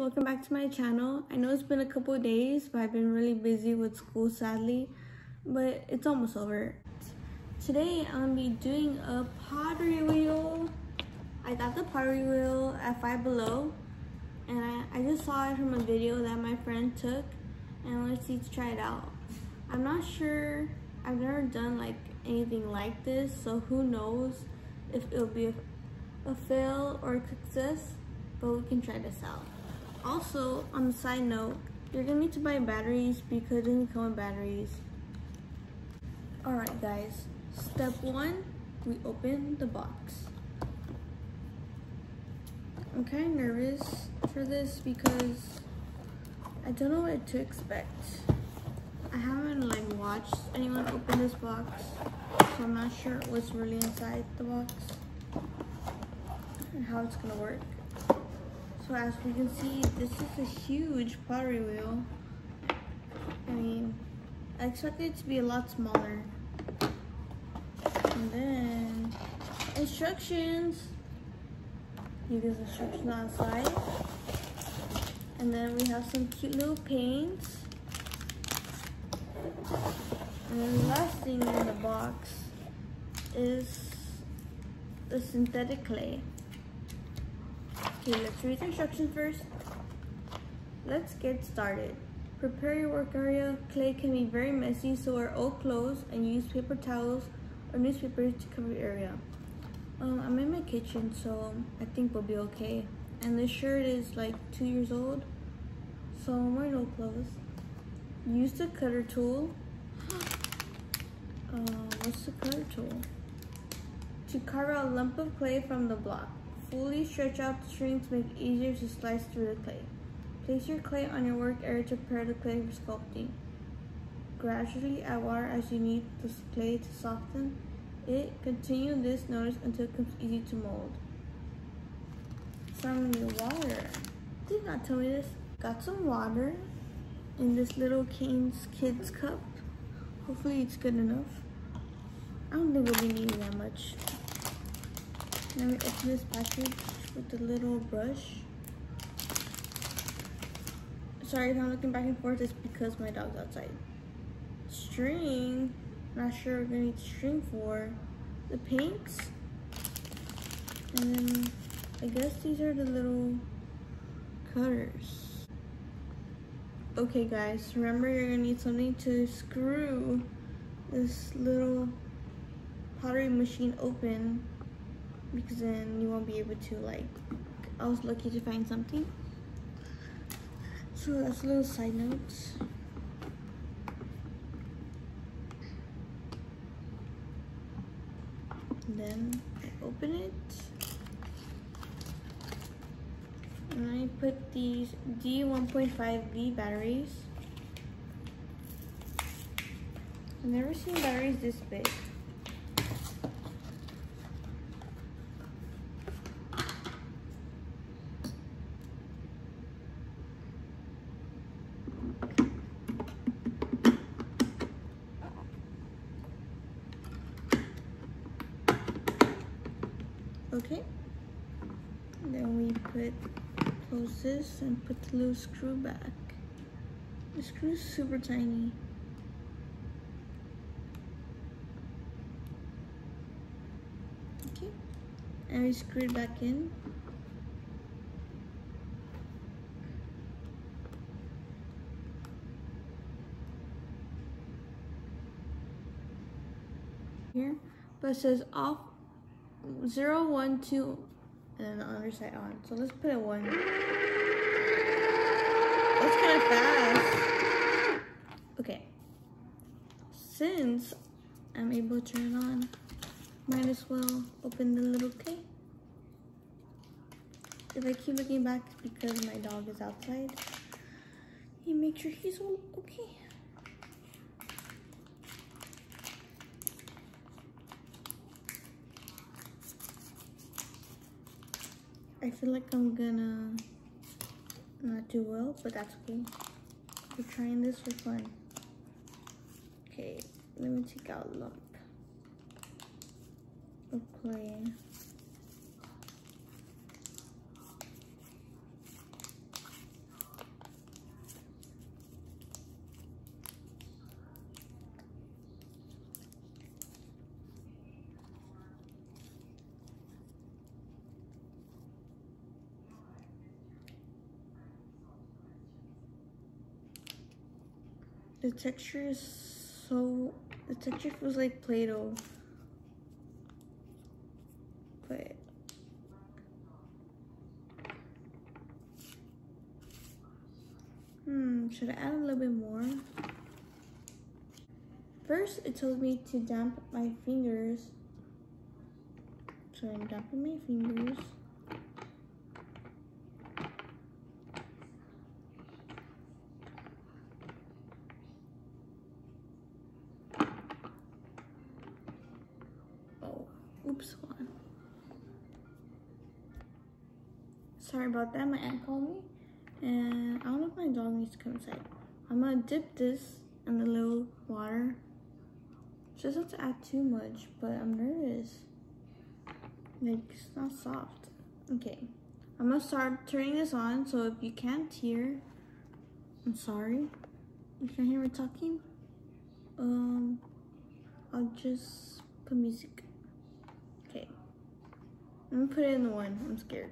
welcome back to my channel. I know it's been a couple days, but I've been really busy with school sadly, but it's almost over. Today I'm gonna be doing a pottery wheel. I got the pottery wheel at Five Below, and I, I just saw it from a video that my friend took, and I wanted to see to try it out. I'm not sure, I've never done like anything like this, so who knows if it'll be a, a fail or a success, but we can try this out. Also, on the side note, you're gonna need to buy batteries because it doesn't come with batteries. Alright guys, step one, we open the box. I'm kind of nervous for this because I don't know what to expect. I haven't like watched anyone open this box, so I'm not sure what's really inside the box and how it's gonna work. As we can see, this is a huge pottery wheel. I mean, I expected it to be a lot smaller. And then, instructions. You get instructions on the side. And then we have some cute little paints. And then the last thing in the box is the synthetic clay. Okay, let's read the instructions first. Let's get started. Prepare your work area. Clay can be very messy, so wear old clothes and use paper towels or newspapers to cover your area. Um, I'm in my kitchen, so I think we'll be okay. And this shirt is like two years old, so I'm wearing old clothes. Use the cutter tool. Uh, what's the cutter tool? To carve out a lump of clay from the block. Fully stretch out the string to make it easier to slice through the clay. Place your clay on your work area to prepare the clay for sculpting. Gradually add water as you need the clay to soften it. Continue this notice until it becomes easy to mold. Some water. Did not tell me this. Got some water in this little Cane's Kids cup. Hopefully it's good enough. I don't think we'll be needing that much. Now we open this package with the little brush. Sorry if I'm looking back and forth, it's because my dog's outside. String, not sure we're gonna need string for. The paints, and then I guess these are the little cutters. Okay guys, remember you're gonna need something to screw this little pottery machine open because then you won't be able to like I was lucky to find something. So that's a little side notes then I open it. And I put these D1.5V batteries. I've never seen batteries this big Okay. Then we put close this and put the little screw back. The screw is super tiny. Okay. And we screw it back in. Here, but it says off zero, one, two, and then the other side on. So let's put a one. That's kind of fast. Okay. Since I'm able to turn it on, might as well open the little K. If I keep looking back, because my dog is outside. He make sure he's okay. I feel like I'm gonna not do well, but that's okay. We're trying this for fun. Okay, let me take out a lump of clay. The texture is so, the texture feels like Play-Doh. But Hmm, should I add a little bit more? First, it told me to damp my fingers. So I'm damping my fingers. Oh, oops, one. Sorry about that, my aunt called me. And I don't know if my dog needs to come inside. I'm gonna dip this in the little water. Just not to add too much, but I'm nervous. Like, it's not soft. Okay. I'm gonna start turning this on, so if you can't hear, I'm sorry. You can't hear me talking. Um, I'll just put music. Okay. I'm gonna put it in the one. I'm scared.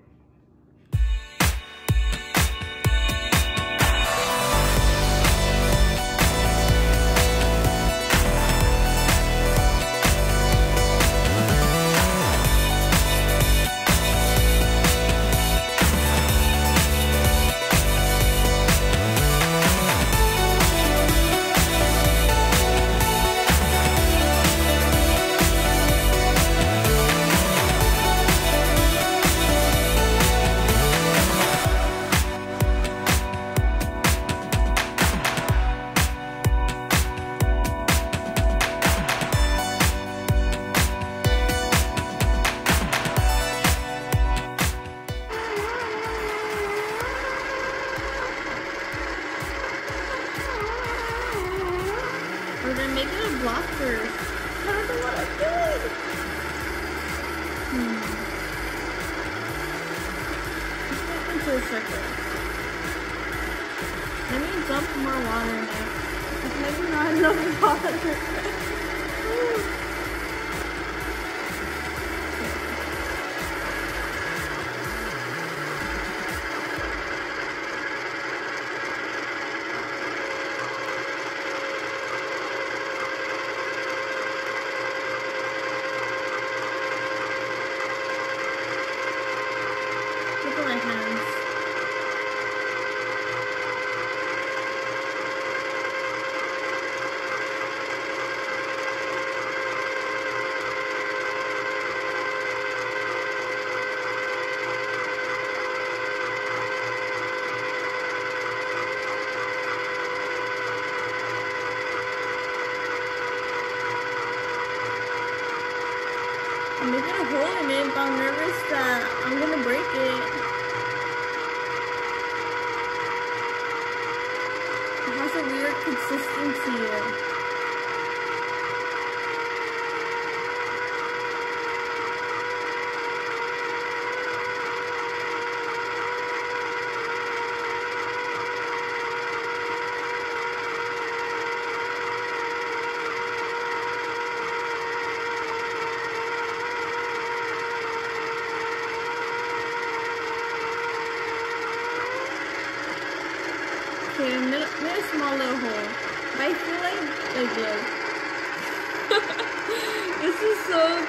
This is so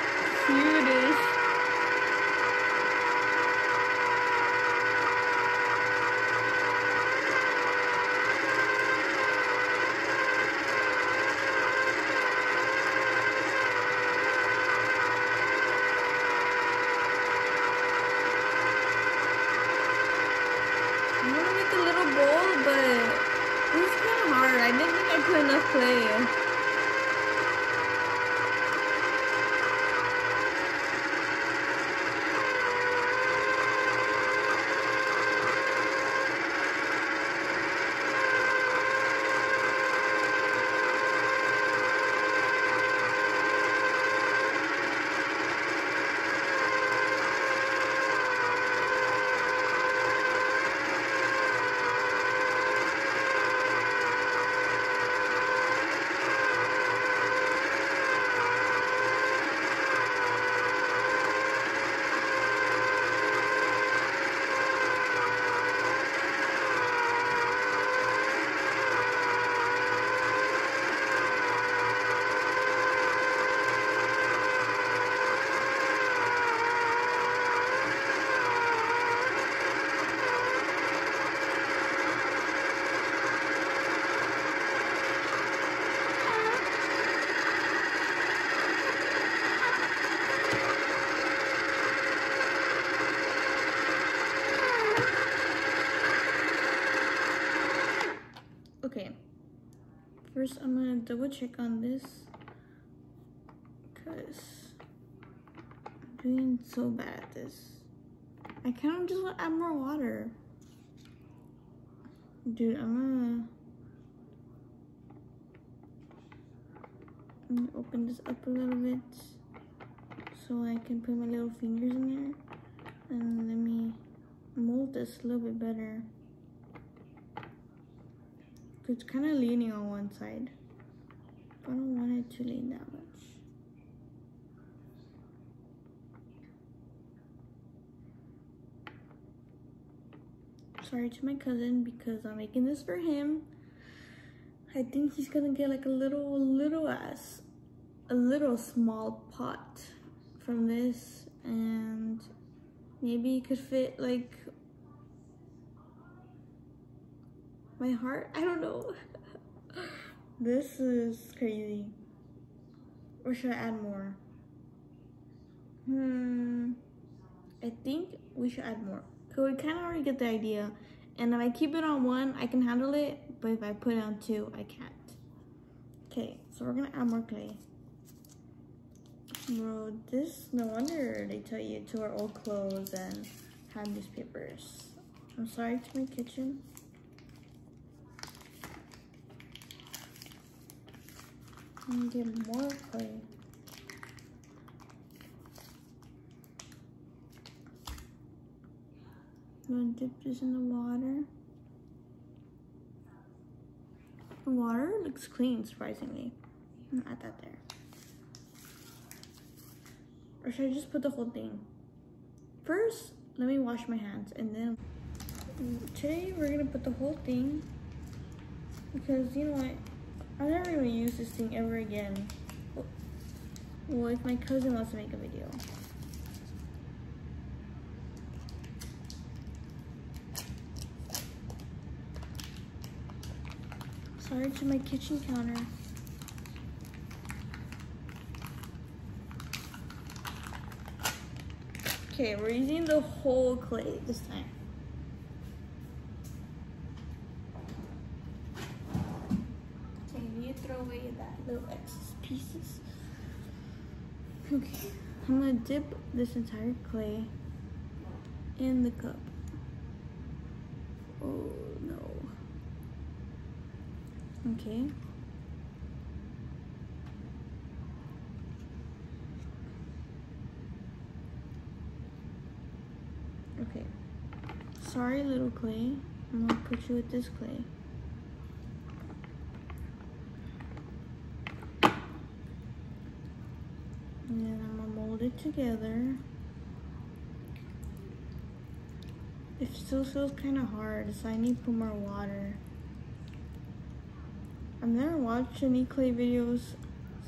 cutish. First, I'm gonna double check on this because I'm doing so bad at this. I kind of just want to add more water. Dude, I'm gonna, I'm gonna open this up a little bit so I can put my little fingers in there and let me mold this a little bit better. It's kind of leaning on one side. I don't want it to lean that much. Sorry to my cousin because I'm making this for him. I think he's gonna get like a little, little ass, a little small pot from this and maybe it could fit like my heart. I don't know. this is crazy. Or should I add more? Hmm. I think we should add more. Cause we kind of already get the idea. And if I keep it on one, I can handle it. But if I put it on two, I can't. Okay, so we're gonna add more clay. Bro, this, no wonder they tell you to wear old clothes and have newspapers. I'm sorry to my kitchen. And get more clay. I'm gonna dip this in the water. The water looks clean, surprisingly. Add that there. Or should I just put the whole thing? First, let me wash my hands and then today we're gonna put the whole thing because you know what? I'm never gonna use this thing ever again. Well, if my cousin wants to make a video. Sorry to my kitchen counter. Okay, we're using the whole clay this time. Away that little excess pieces. Okay, I'm gonna dip this entire clay in the cup. Oh no. Okay. Okay. Sorry, little clay. I'm gonna put you with this clay. And then I'm gonna mold it together. It still feels kind of hard, so I need to put more water. I've never watched any clay videos,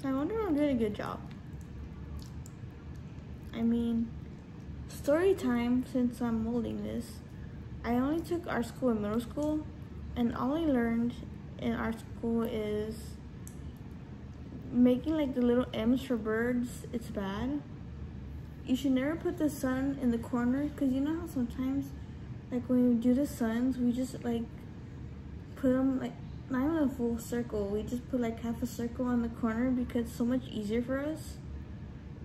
so I wonder if I'm doing a good job. I mean, story time, since I'm molding this, I only took art school in middle school, and all I learned in art school is making like the little M's for birds, it's bad. You should never put the sun in the corner because you know how sometimes like when we do the suns, we just like put them like not even a full circle. We just put like half a circle on the corner because it's so much easier for us.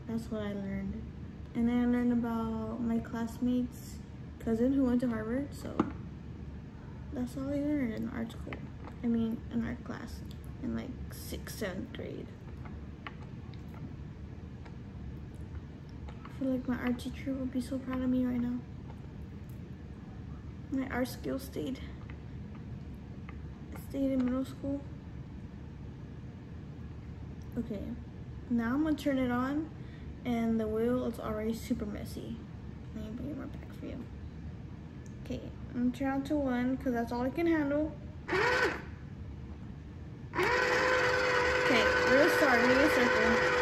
That's what I learned. And then I learned about my classmates' cousin who went to Harvard, so that's all I learned in art school. I mean, in art class in like sixth, seventh grade. I feel like my art teacher would be so proud of me right now. My art skill stayed. Stayed in middle school. Okay, now I'm gonna turn it on and the wheel is already super messy. Let me bring it more back for you. Okay, I'm gonna turn it to one because that's all I can handle. Ah! проверить это.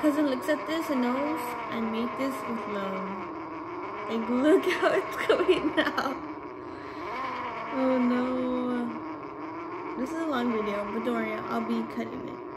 cousin looks at this and knows I made this with love. Like, look how it's coming out. Oh no. This is a long video, but don't worry, I'll be cutting it.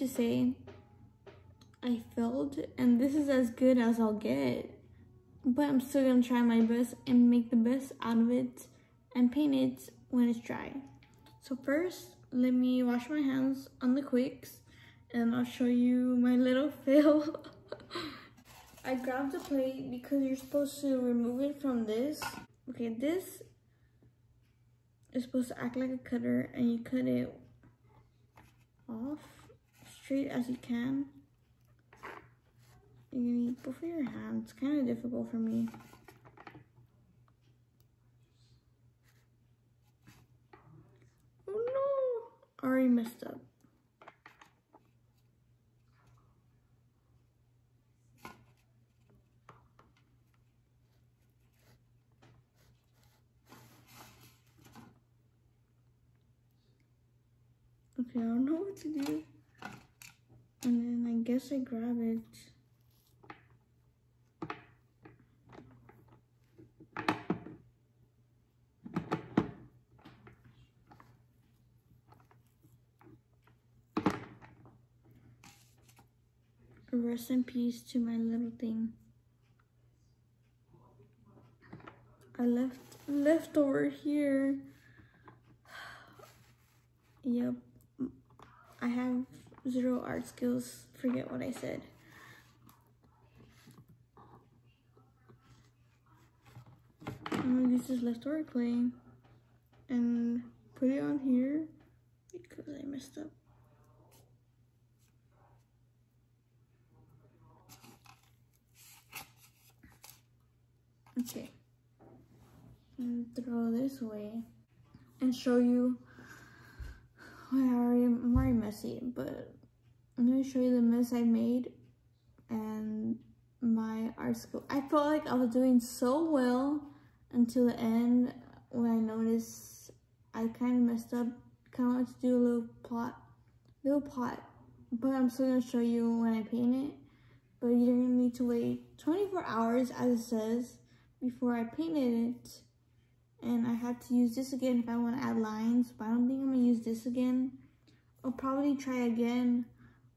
To say I failed and this is as good as I'll get. But I'm still gonna try my best and make the best out of it and paint it when it's dry. So first, let me wash my hands on the quicks and I'll show you my little fail. I grabbed the plate because you're supposed to remove it from this. Okay, this is supposed to act like a cutter and you cut it off straight as you can. You need both of your hands. It's kind of difficult for me. Oh no! Already messed up. Okay, I don't know what to do. And then I guess I grab it. Rest in peace to my little thing. I left left over here. yep. I have zero art skills. Forget what I said. I'm gonna use this leftover clay and put it on here because I messed up. Okay. And throw this away and show you already, I'm already messy, but I'm gonna show you the mess I made and my art school. I felt like I was doing so well until the end when I noticed I kind of messed up. Kind of wanted to do a little plot, little pot, but I'm still gonna show you when I paint it. But you're gonna need to wait 24 hours, as it says, before I painted it and I have to use this again if I want to add lines, but I don't think I'm going to use this again. I'll probably try again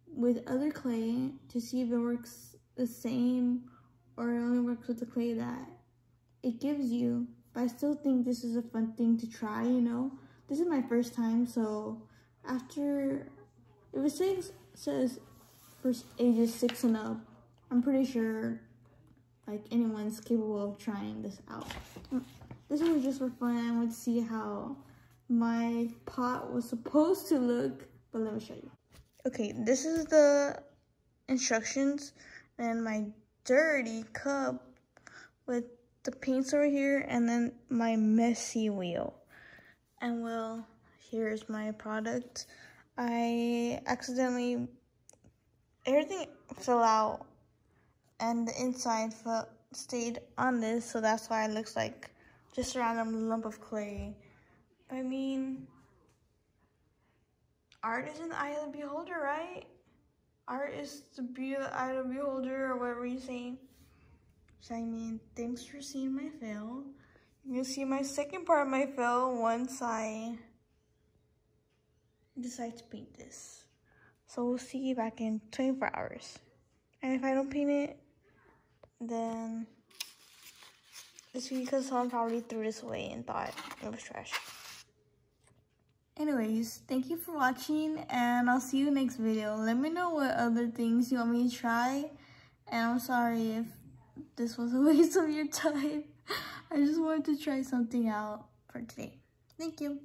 with other clay to see if it works the same or it only works with the clay that it gives you. But I still think this is a fun thing to try, you know. This is my first time, so after, it says, says for ages 6 and up, I'm pretty sure like anyone's capable of trying this out. This was just for fun. I wanted to see how my pot was supposed to look, but let me show you. Okay, this is the instructions and my dirty cup with the paints over here and then my messy wheel. And well, here's my product. I accidentally, everything fell out and the inside fell, stayed on this, so that's why it looks like just a random lump of clay. I mean, art is in the eye of the beholder, right? Art is the beauty of the eye of the beholder, or whatever you say. So, I mean, thanks for seeing my fail. You'll see my second part of my fail once I decide to paint this. So we'll see you back in 24 hours. And if I don't paint it, then it's because someone probably threw this away and thought it was trash. Anyways, thank you for watching and I'll see you next video. Let me know what other things you want me to try. And I'm sorry if this was a waste of your time. I just wanted to try something out for today. Thank you.